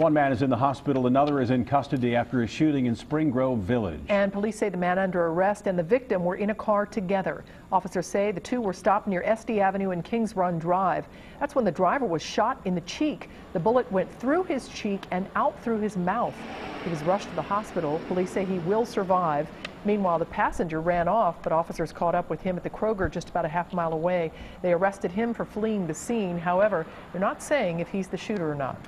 One man is in the hospital, another is in custody after a shooting in Spring Grove Village. And police say the man under arrest and the victim were in a car together. Officers say the two were stopped near Este Avenue and Kings Run Drive. That's when the driver was shot in the cheek. The bullet went through his cheek and out through his mouth. He was rushed to the hospital. Police say he will survive. Meanwhile, the passenger ran off, but officers caught up with him at the Kroger just about a half mile away. They arrested him for fleeing the scene. However, they're not saying if he's the shooter or not.